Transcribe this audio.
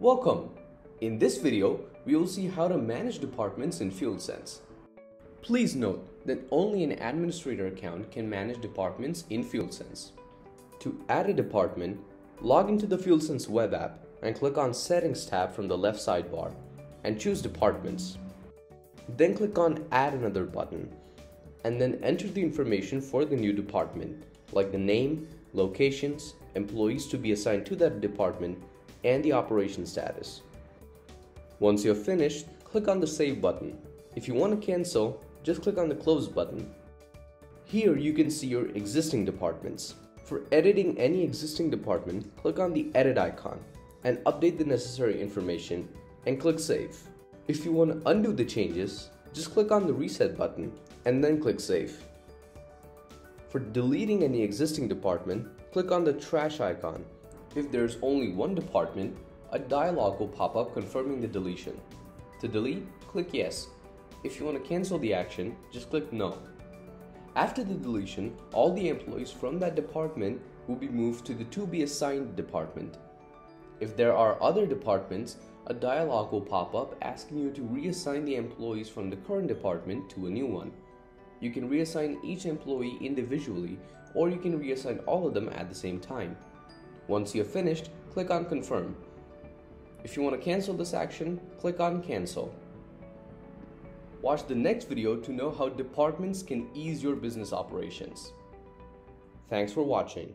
Welcome! In this video, we will see how to manage departments in FieldSense. Please note that only an administrator account can manage departments in FieldSense. To add a department, log into the FieldSense web app and click on Settings tab from the left sidebar and choose Departments. Then click on Add Another button and then enter the information for the new department like the name, locations, employees to be assigned to that department, and the operation status. Once you're finished, click on the Save button. If you want to cancel, just click on the Close button. Here you can see your existing departments. For editing any existing department, click on the Edit icon and update the necessary information and click Save. If you want to undo the changes, just click on the Reset button and then click Save. For deleting any existing department, click on the trash icon. If there's only one department, a dialog will pop up confirming the deletion. To delete, click yes. If you want to cancel the action, just click no. After the deletion, all the employees from that department will be moved to the to be assigned department. If there are other departments, a dialog will pop up asking you to reassign the employees from the current department to a new one. You can reassign each employee individually or you can reassign all of them at the same time. Once you're finished, click on Confirm. If you want to cancel this action, click on Cancel. Watch the next video to know how departments can ease your business operations. Thanks for watching.